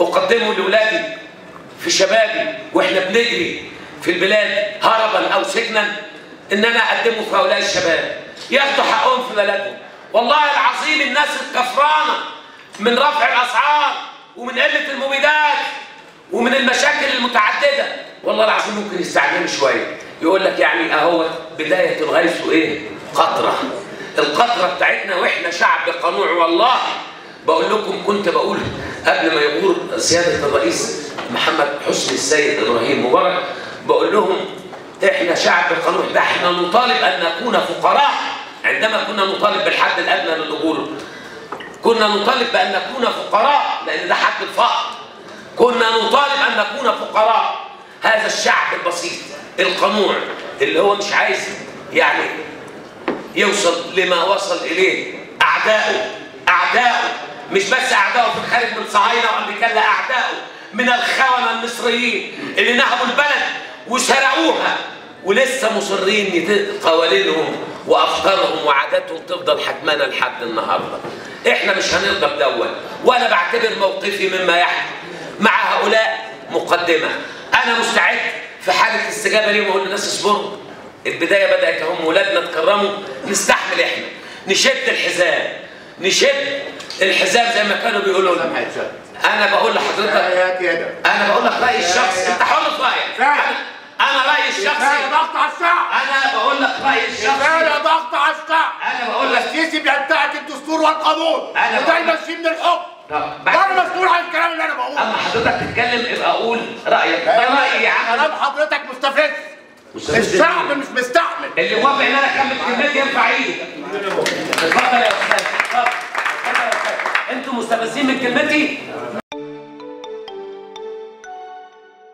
أقدمه لاولادي في شبابي وإحنا بنجري في البلاد هربا أو سجنا إن أنا أقدمه في هؤلاء الشباب. ياخدوا حقهم في بلدهم. والله العظيم الناس الكفرانة من رفع الأسعار ومن قلة المبيدات ومن المشاكل المتعددة. والله العظيم ممكن يستعجلوا شوية. يقول لك يعني أهو بداية الغيث وايه قطرة. القطرة بتاعتنا وإحنا شعب قنوع والله بقول لكم كنت بقول قبل ما يغور سياده الرئيس محمد حسني السيد إبراهيم مبارك بقول لهم إحنا شعب قنوع ده إحنا نطالب أن نكون فقراء. عندما كنا نطالب بالحد الأدنى للاجور كنا نطالب بأن نكون فقراء لأن ده حد الفقر. كنا نطالب أن نكون فقراء. هذا الشعب البسيط القنوع اللي هو مش عايز يعني يوصل لما وصل إليه اعدائه اعدائه مش بس اعدائه في الخارج من صهاينة وأمريكان لا اعدائه من الخونه المصريين اللي نهبوا البلد وسرقوها ولسه مصرين قوانينهم وأفكارهم وعاداتهم تفضل حكمانه لحد النهارده. إحنا مش هنرضى بدون وأنا بعتبر موقفي مما يحدث مع هؤلاء مقدمة. أنا مستعد في حالة استجابة ليهم أقول للناس اصبروا. البداية بدأت هم ولادنا اتكرموا نستحمل إحنا نشد الحزام نشد الحزام زي ما كانوا بيقولوا لنا. أنا بقول لحضرتك أنا بقول لك رايي الشخصي أنت حر في رايك أنا رايي الشخصي ضغط على الشعب أنا بقول لك رايي الشخصي ضغط على الشعب أنا بقول لك السيسي بينتهك الدستور والقانون. أنا وده يمشيه من الحكم. وأنا مسؤول عن الكلام اللي أنا بقوله. أما حضرتك تتكلم ابقى قول رأيك. ده رأيي يا عم. كلام حضرتك مستفز. الشعب؟ مش مستحمل اللي موافق ان أنا اكمل كلمتي يرفع إيدك مستفزين من كلمتي؟